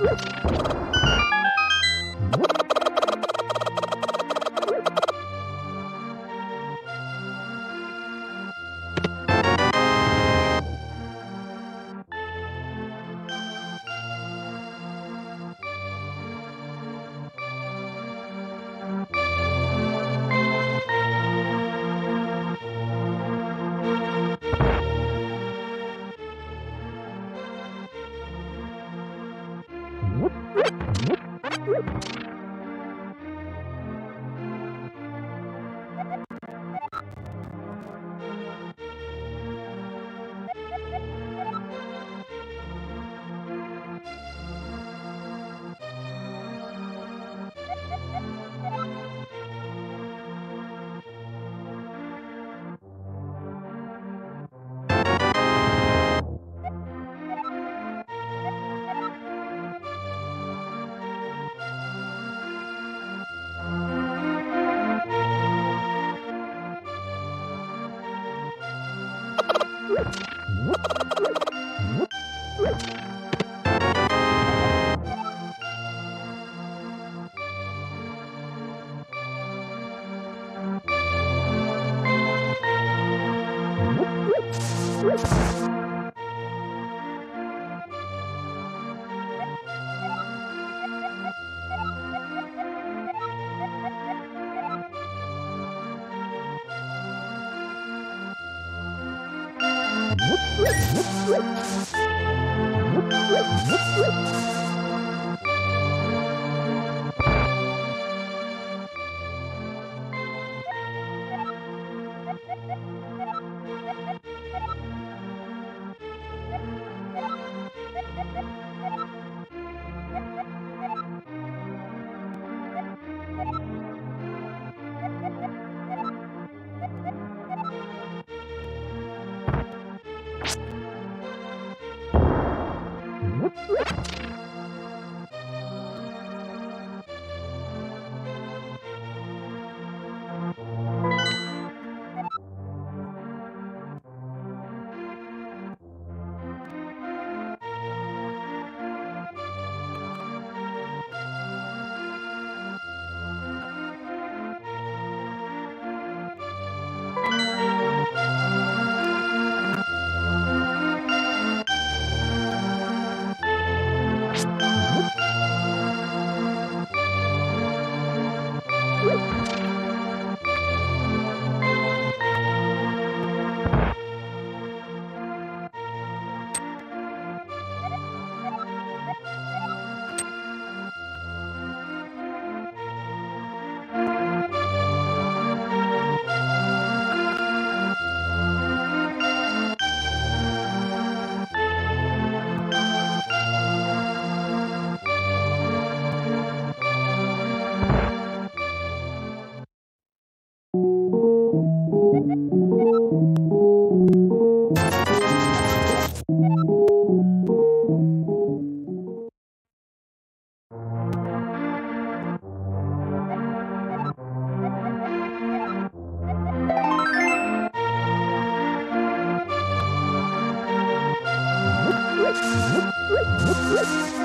Woo! subscribe. Woo!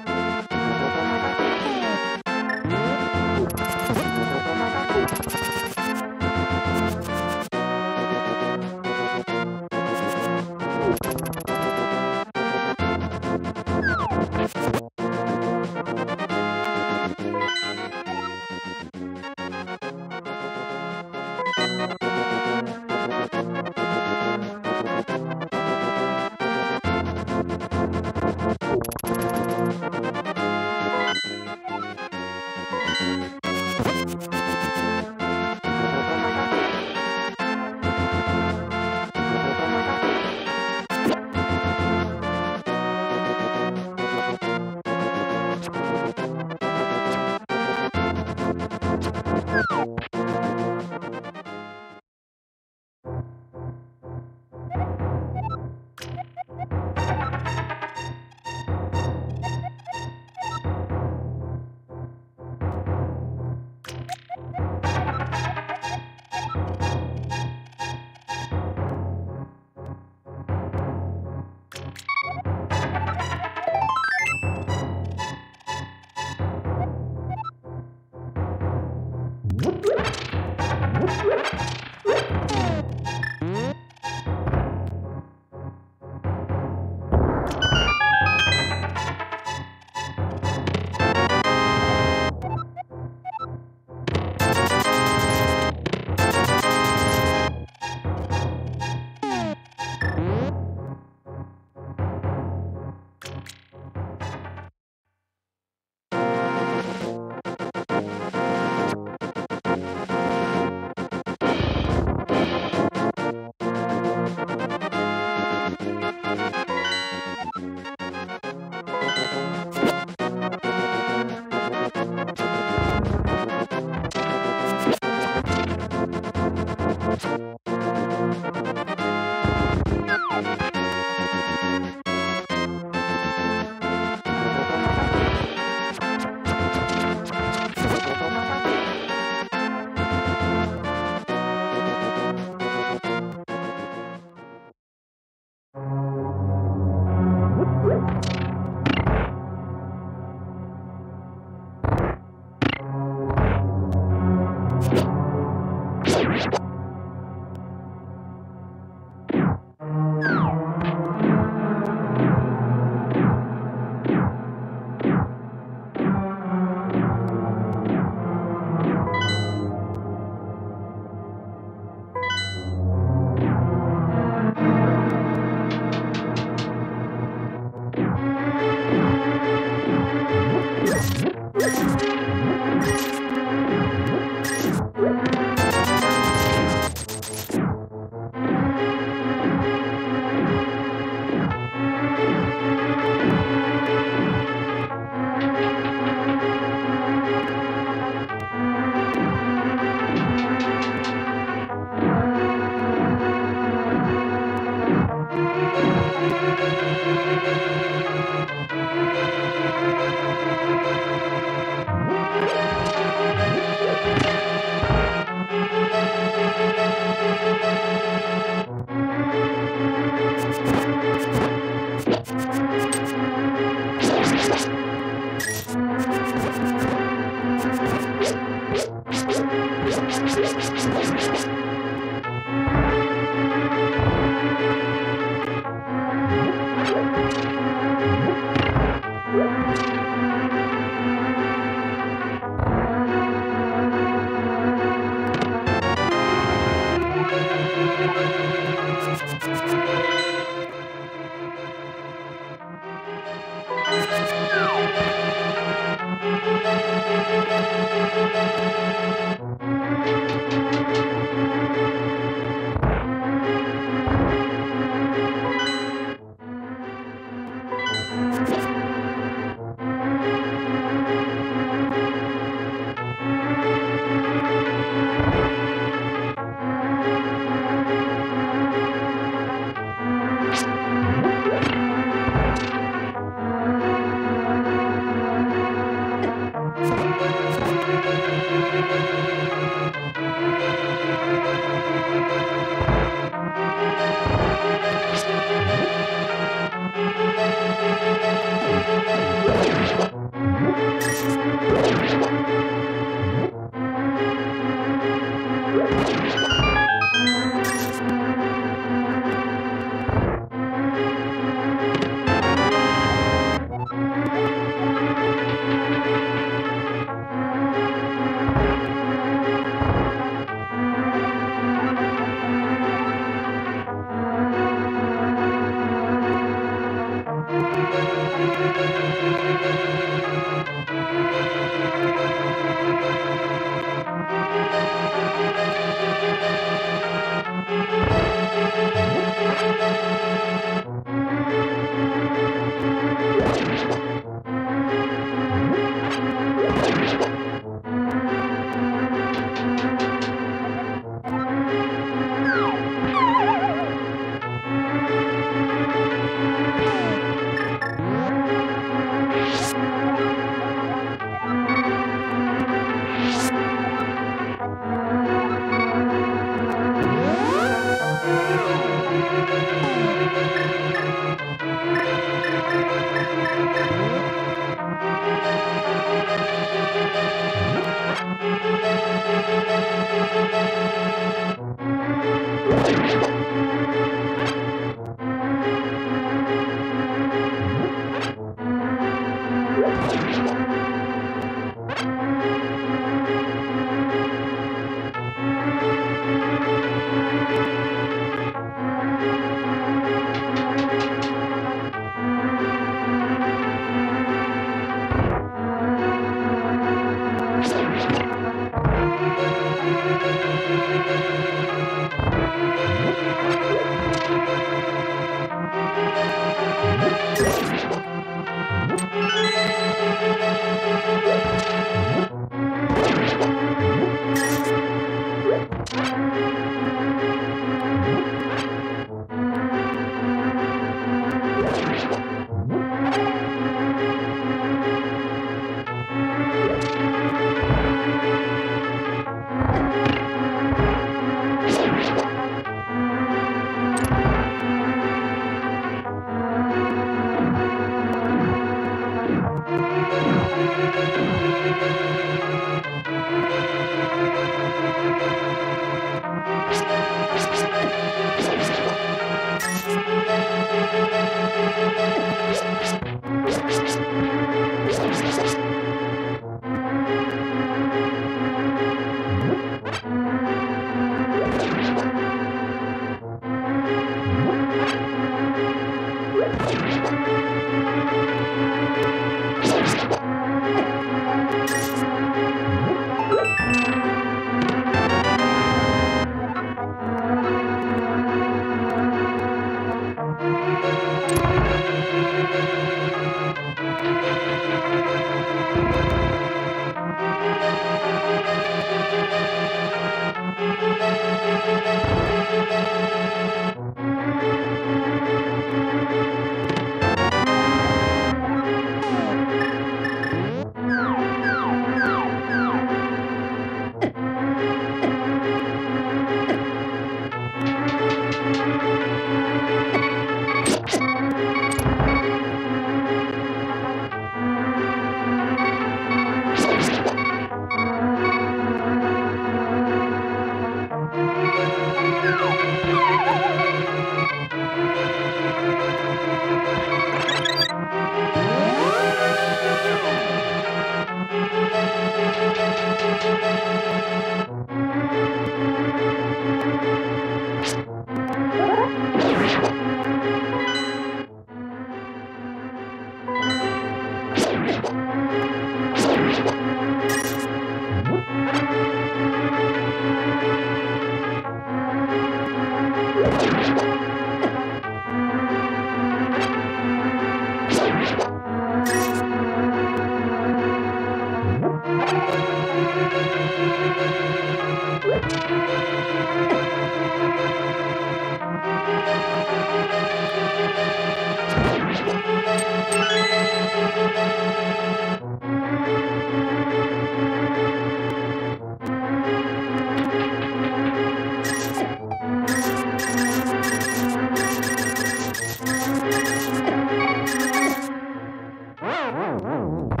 Woo!